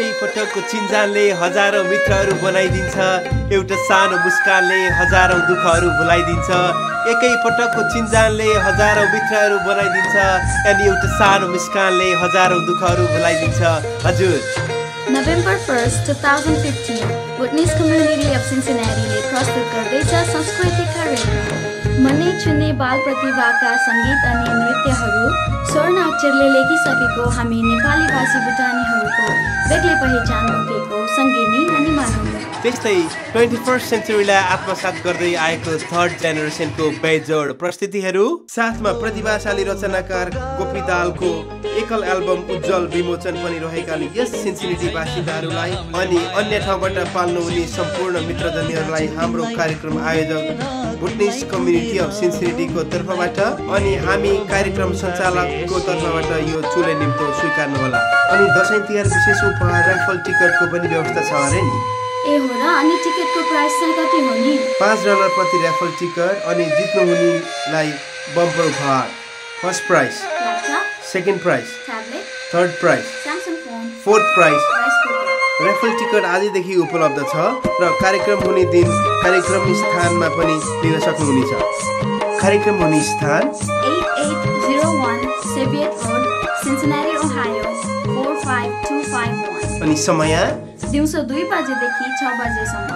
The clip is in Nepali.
एकै पटकको चिन्जानले हजारौँ मित्रहरू बनाइदिन्छ एउटा सानो मुस्कानले हजारौँ दुःखहरू भुलाइदिन्छ। एकै पटकको चिन्जानले हजारौँ मित्रहरू बनाइदिन्छ अनि एउटा सानो मुस्कानले हजारौँ दुःखहरू भुलाइदिन्छ। हजुर। November first two thousand fifteen Bhutanese community of सिन्सिनेरीले प्रस्तुत गर्दैछ सांस्कृतिक मनै छुने बाल प्रतिभाका सङ्गीत अनि नृत्यहरू स्वर्ण अक्षर लेखिसकेको सकते नेपाली भाषी भुटानीहरूको को बेग्ले पहचान मानव त्यस्तै ट्वेन्टी फर्स्ट सेन्चुरीलाई आत्मसात गर्दै आएको थर्ड जेनेरेसनको बेजोड प्रस्तुतिहरू साथमा प्रतिभाशाली रचनाकार गोपी दालको एकल एल्बम उज्जवल विमोचन पनि रहेकाले यस सिन्सिनिटी बासिन्दाहरूलाई अनि अन्य ठाउँबाट पाल्नुहुने सम्पूर्ण मित्रजनीहरूलाई हाम्रो कार्यक्रम आयोजक बुटनिस कम्युनिटी अफ सिन्सिनिटीको तर्फबाट अनि हामी कार्यक्रम सञ्चालकको तर्फबाट यो चुले निम्तो स्वीकार्नुहोला। अनि दसैँ तिहार विशेष उपहार राइफल टिकटको पनि व्यवस्था छ अरे नि। ए हो र अनि टिकटको प्राइस चाहिँ कति हो नि? पाँच डलर प्रति ऱ्याफल टिकट अनि जित्नुहुनेलाई बम्पर उपहार। First prize second prize third prize fourth prize raffle ticket आजदेखि उपलब्ध छ र कार्यक्रम हुने दिन कार्यक्रम स्थानमा पनि लिन सक्नुहुनेछ। कार्यक्रम हुने स्थान? 8801 Soviet Road, Cincinnati, Ohio 45251 अनि समय? दिउँसो दुई बजेदेखि छ बजेसम्म